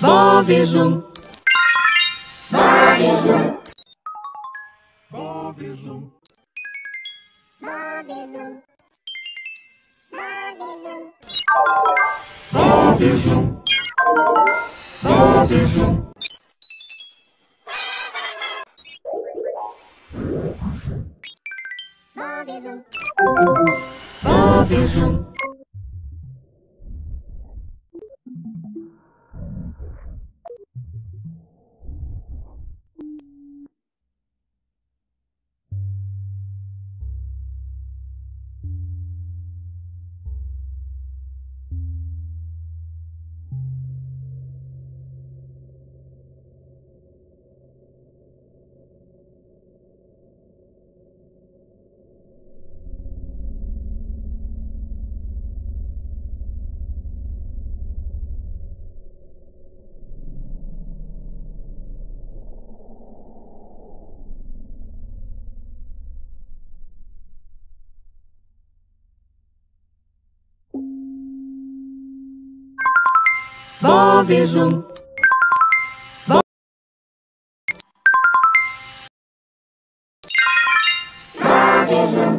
Bob Zoom. Bob Zoom. Bob Zoom. Bob Zoom. Bob Zoom. Bob Zoom. Bob Zoom. Bob Zoom. Bob Zoom. Bob Zoom.